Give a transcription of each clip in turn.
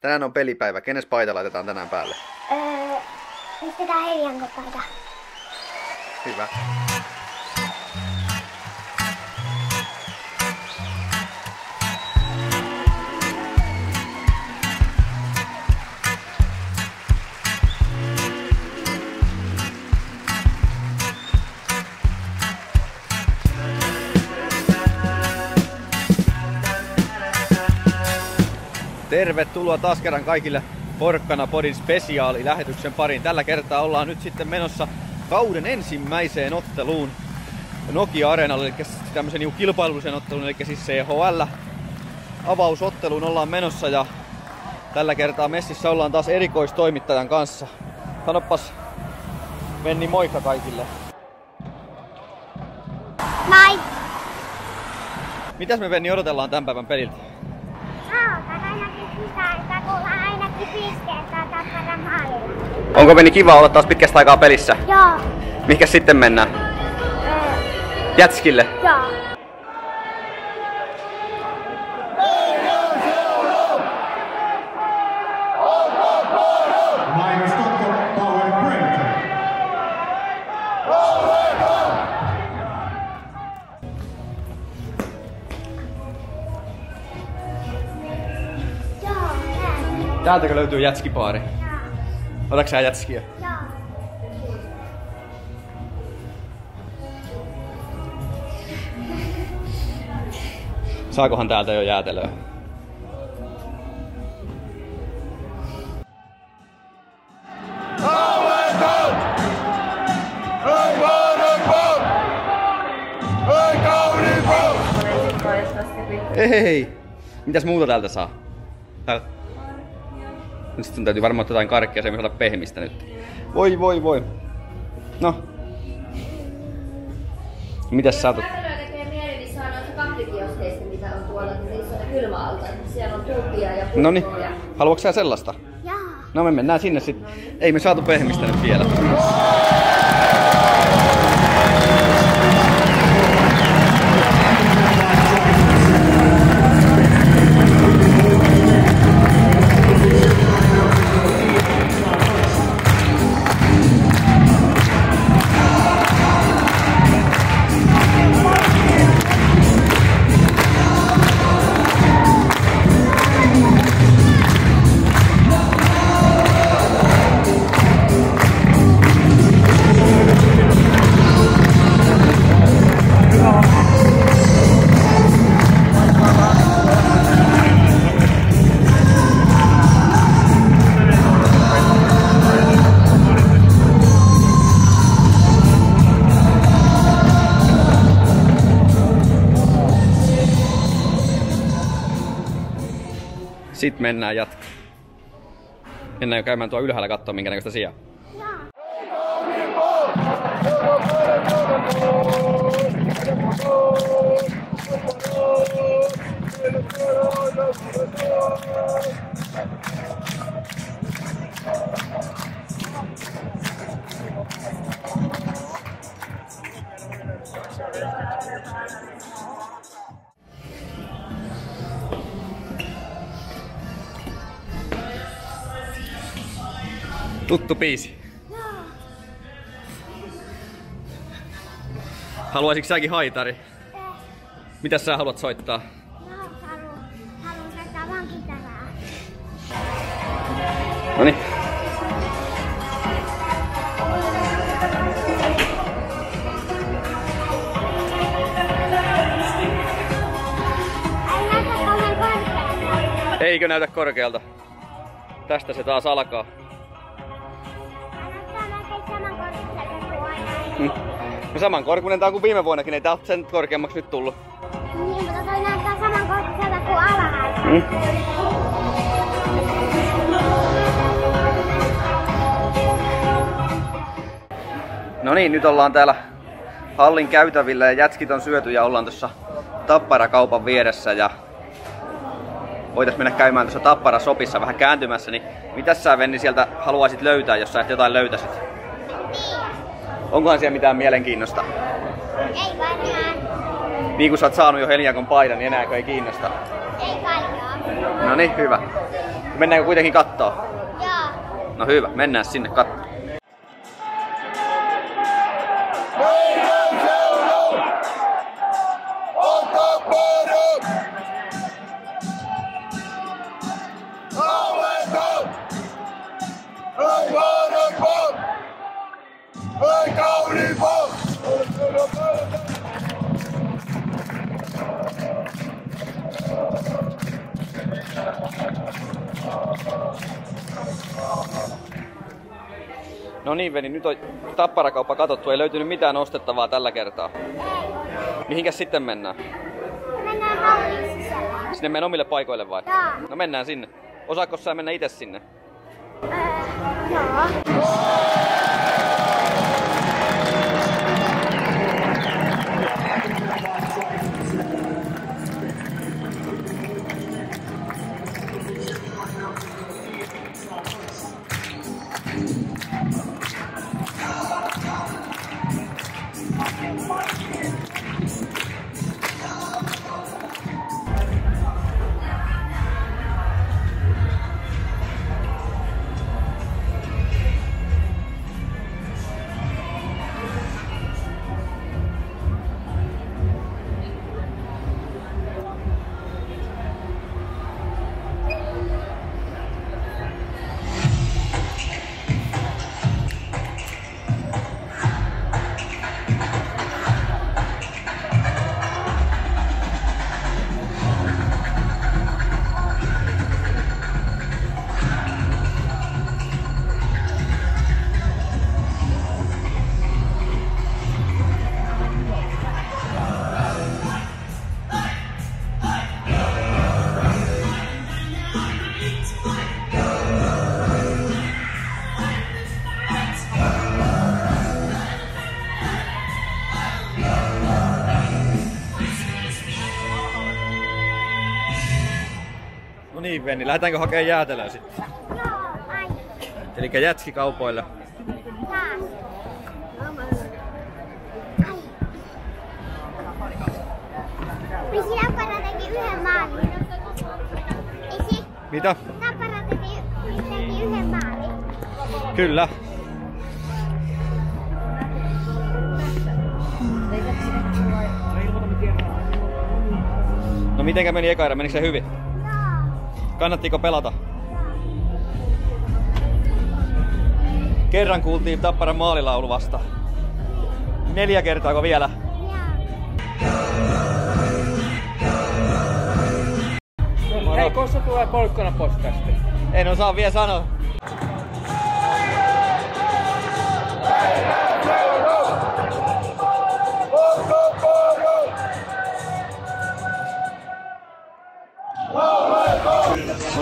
Tänään on pelipäivä. Kenes paita laitetaan tänään päälle? Öö, pistetään Helianko paita. Hyvä. Tervetuloa taas kerran kaikille Porkkana Podin spesiaalilähetyksen pariin. Tällä kertaa ollaan nyt sitten menossa kauden ensimmäiseen otteluun Nokia Areenalle, eli tämmöisen niin kilpailullisen ottelun, eli siis CHL avausotteluun ollaan menossa ja tällä kertaa messissä ollaan taas erikoistoimittajan kanssa. Sanopas Venni moikka kaikille. Moi! Mitäs me Venni odotellaan tämän päivän peliltä? Onko Venni kiva olla taas pitkästä aikaa pelissä? Joo. Mihinkä sitten mennään? Öö, Jätskille. joo. Täältäkö löytyy jätskipaari? Joo. Otatko sä jätskiä? Joo. Saakohan täältä jo jäätelöä? Ei! Mitäs muuta täältä saa? No Sitten sun täytyy varmaan jotain karkkia, se ei saada pehmistä nyt. Voi voi voi. No. Mitäs sä otat? Mieli, niin mitä on tuolla, niin niissä on ne kylmäalta. Siellä on tuuppia ja No niin. Haluatko sä sellaista? Joo. No me mennään sinne sitten. Ei me saatu pehmistä nyt vielä. Sitten mennään jatkaa. Mennään jo käymään tuo ylhäällä katsoa minkä näköistä sijaa. Joo. Tuttu biisi. Haluaisitko säkin haitari? Eh, Mitä sä haluat soittaa? Kauhean korkealta. Eikö näytä korkealta? Tästä se taas alkaa. Mm. No saman korkunen tää on kuin viime vuonnakin, ei tää sen korkeammaksi nyt tullut. Niin, mutta toi näyttää saman korkealta kuin alhaalla. Mm. No niin, nyt ollaan täällä hallin käytävillä ja jätskit on syöty ja ollaan tuossa Tappara-kaupan vieressä ja voitais mennä käymään tuossa Tappara Sopissa vähän kääntymässä, niin mitä sä Venni sieltä haluaisit löytää, jos sä et jotain löytäisit? Onkohan siellä mitään mielenkiinnosta? Ei varmaan. Niin kun sä oot saanut jo Heliakon paidan, niin enääkö ei kiinnosta? Ei paljon. No niin, hyvä. Mennäänkö kuitenkin kattoo? Joo. No hyvä, mennään sinne kattoon. No niin Veni, nyt on tapparakauppa katottu, ei löytynyt mitään ostettavaa tällä kertaa. Ei. Mihinkäs sitten mennään? Mennään hallin sisälle. Sinne meidän omille paikoille vai? Joo. No mennään sinne. Osaatko sä mennä itse sinne? Öö, joo. No niin lähdetäänkö hakemaan jäätelöä sitten? Joo, aina. Eli jätski kaupoille. Taas. Miksi Tappara teki yhden maalin? Isi, Mitä? Tappara teki, teki yhden maalin. Kyllä. No mitenkä meni eka erä? Menikö se hyvin? Kannattiko pelata? Kerran kuultiin Tapparan maalilaulu vasta. Neljä kertaako vielä? Hei, koska tulee polkkona postasti? En osaa vielä sanoa.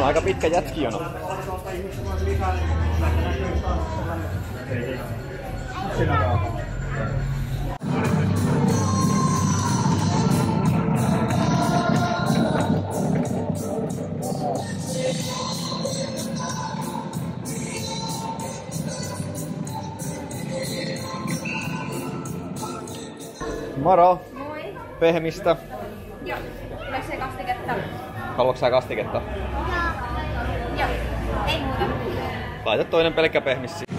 On aika pitkä jätkijono. Moro, Moi. pehmistä. Joo. Tuleeko se kastiketta? Haluatko sä kastiketta? Laita toinen pelkkä pehmissi.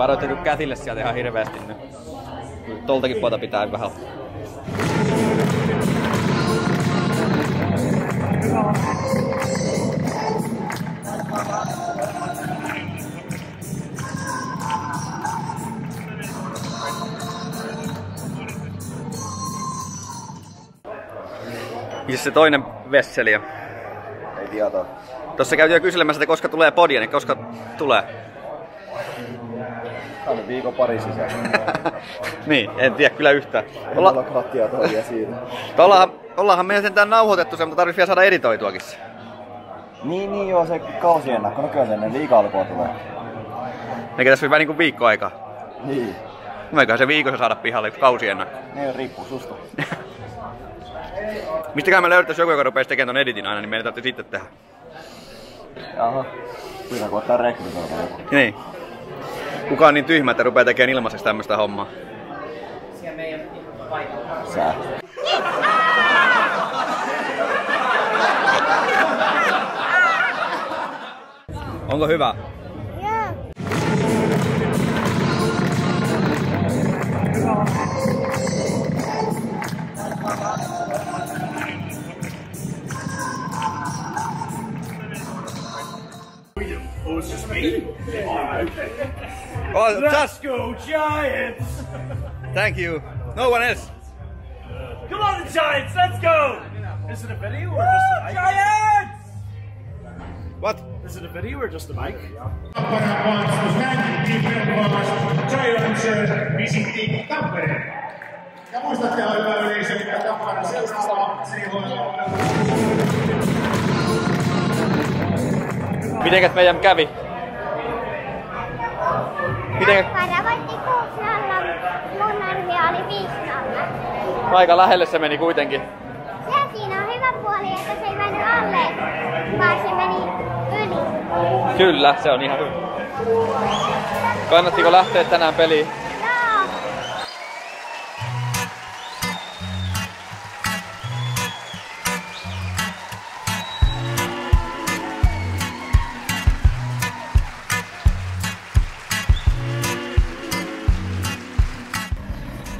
Varoitettu kätille sieltä ihan hirveästi nyt. Toltakin puolta pitää vähän. Missä se toinen vesseli? Ei tietoa. Tossa käytiin jo kyselemässä, että koska tulee podia, niin koska tulee. On viikon pari sisään. Niin, en tiedä kyllä yhtään. Olla, mulla tietoa vielä siitä. ollaanhan, ollaanhan me sentään nauhoitettu se, mutta tarvitsisi vielä saada editoituakin se. Niin, niin joo, se kausiennakko. No kyllä se ennen liiga alkua tulee. Eikä tässä ole vähän niinku viikko aikaa. Niin. Meiköhän se viikossa saada pihalle kausienna. Niin riippuu susta. Mistäkään me löydettäisiin joku, joka rupeaisi tekemään ton editin aina, niin meidän täytyy sitten tehdä. Jaha. Kyllä kun ottaa rekrytoida joku. Niin. Kuka on niin tyhmä, että rupeaa tekemään ilmaiseksi tämmöistä hommaa? Sää. Onko hyvä? Joo. Oh, just Oh, go Giants! thank you. No one else. Come on, the Giants, let's go! Is it a video or just a mic? Giants! What? Is it a video or just a mic? Tapparan vastus näinkin Giants visitti Tampereen. Ja muistatte hyvä yleisö, että Tapparan seuraava Mitenkäs meidän kävi? Miten voitti 6-0. Mun arvio oli 5-0. aika lähelle se meni kuitenkin? Se siinä on hyvä puoli, että se ei mennyt alle, vaan se meni yli. Kyllä, se on ihan hyvä. Kannattiko lähteä tänään peliin?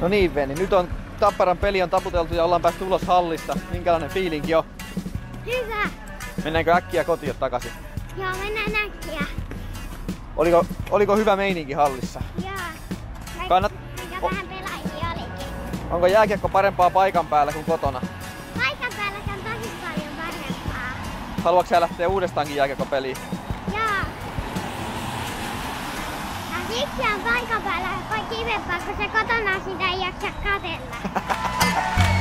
No niin Veni, nyt on Tapparan peli on taputeltu ja ollaan päästy ulos hallista. Minkälainen fiilinki on? Hyvä. Mennäänkö äkkiä kotiin takaisin? Joo, mennään äkkiä. Oliko, oliko hyvä meininki hallissa? Joo. Kannat- vaikka o- vähän pelaajia olikin. Onko jääkiekko parempaa paikan päällä kuin kotona? Paikan päällä se on tosi paljon parempaa. Haluatko sä lähteä uudestaankin jääkiekkopeliin? Joo. Ja siksi on paikan päällä kivempaa, kun se kotona sitä ei jaksa katella.